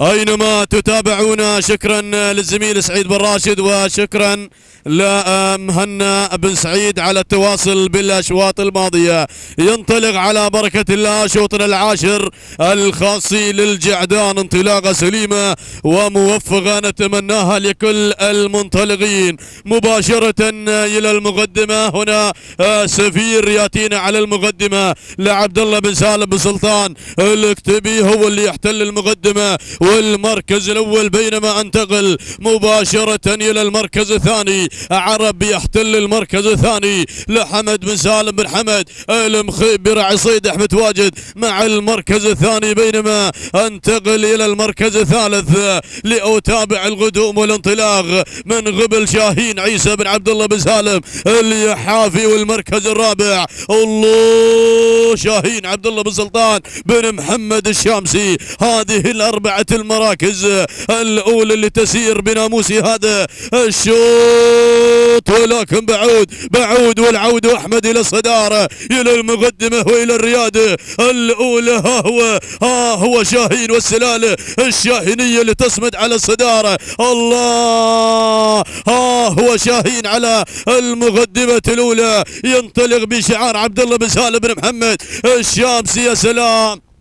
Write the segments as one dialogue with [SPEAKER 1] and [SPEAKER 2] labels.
[SPEAKER 1] أينما تتابعونا شكرا للزميل سعيد بن راشد وشكرا لمهنا بن سعيد على التواصل بالأشواط الماضية. ينطلق على بركة الله شوطنا العاشر الخاصي للجعدان انطلاقة سليمة وموفقة نتمناها لكل المنطلقين. مباشرة إلى المقدمة هنا سفير يأتينا على المقدمة لعبد الله بن سالم بن سلطان. الاكتبي هو اللي يحتل المقدمة. والمركز الأول بينما أنتقل مباشرة إلى المركز الثاني. عرب يحتل المركز الثاني لحمد بن سالم بن حمد. المخيب برعي صيد أحمد واجد. مع المركز الثاني بينما أنتقل إلى المركز الثالث لأتابع القدوم والانطلاق من قبل شاهين عيسى بن عبد الله بن سالم اليحافي والمركز الرابع. الله شاهين عبد الله بن سلطان بن محمد الشامسي. هذه الأربعة المراكز الأولى اللي تسير بناموس هذا الشوط. ولكن بعود بعود والعود أحمد إلى الصدارة إلى المقدمة وإلى الرياده الأولى. ها هو ها هو شاهين والسلاله الشاهينية اللي تصمد على الصدارة. الله! ها هو شاهين على المقدمة الأولى. ينطلق بشعار عبد الله بن سالم بن محمد. الشامسي يا سلام!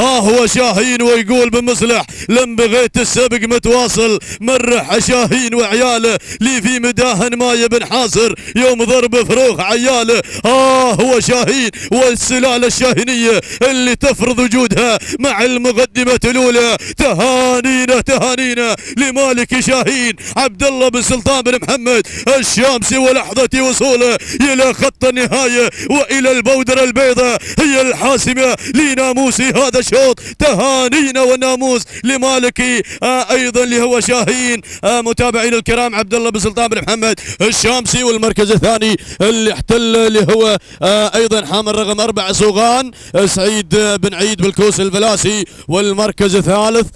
[SPEAKER 1] ها هو شاهين ويقول بمصلح لم بغيت السبق متواصل مرح شاهين وعياله لي في مداهن ماي بن حاصر يوم ضرب فروخ عياله. ها هو شاهين والسلالة الشاهينية اللي تفرض وجودها مع المقدمة الأولى. تهانينا تهانينا لمالك شاهين عبد الله بن سلطان بن محمد. الشامسي ولحظة وصوله إلى خط النهاية وإلى البودرة البيضاء هي الحاسمة لناموس هذا هذا الشوط. تهانينا والناموس لمالكي آه أيضا اللي هو شاهين آه متابعين الكرام عبد الله بن سلطان بن محمد الشامسي والمركز الثاني اللي احتل اللي هو آه أيضا حامل رقم أربع صوغان سعيد بن عيد بالكوس الفلاسي والمركز الثالث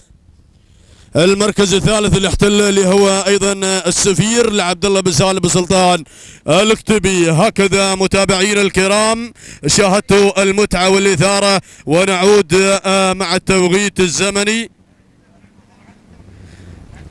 [SPEAKER 1] المركز الثالث اللي احتل اللي هو أيضا السفير لعبد الله بن سالم بن سلطان الاكتبي. هكذا متابعينا الكرام شاهدتوا المتعة والإثارة ونعود آه، مع التوقيت الزمني.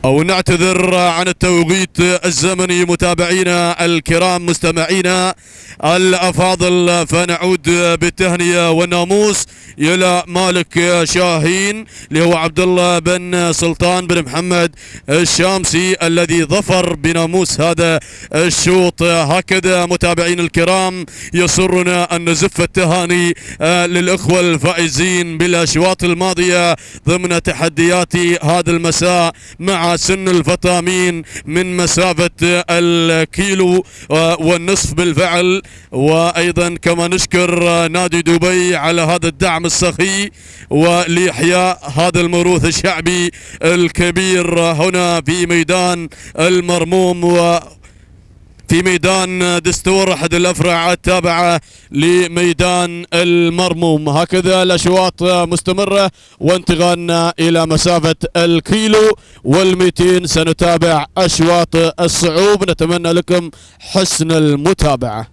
[SPEAKER 1] أو نعتذر عن التوقيت الزمني متابعينا الكرام مستمعينا الأفاضل فنعود بالتهنئة والناموس إلى مالك شاهين اللي هو عبد الله بن سلطان بن محمد الشامسي الذي ظفر بناموس هذا الشوط. هكذا متابعين الكرام يسرنا أن نزف التهاني آه، للإخوة الفائزين بالأشواط الماضية ضمن تحديات هذا المساء مع سن الفطامين من مسافة الكيلو آه، والنصف بالفعل. وأيضا كما نشكر نادي دبي على هذا الدعم السخي ولإحياء هذا الموروث الشعبي الكبير هنا في ميدان المرموم. و في ميدان دستور أحد الأفرع التابعه لميدان المرموم. هكذا الأشواط مستمرة وانتقالنا إلى مسافة الكيلو وال200 سنتابع أشواط الصعوب. نتمنى لكم حسن المتابعة.